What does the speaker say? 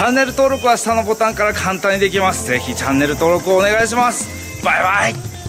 チャンネル登録は下のボタンから簡単にできます。ぜひチャンネル登録をお願いします。バイバイ。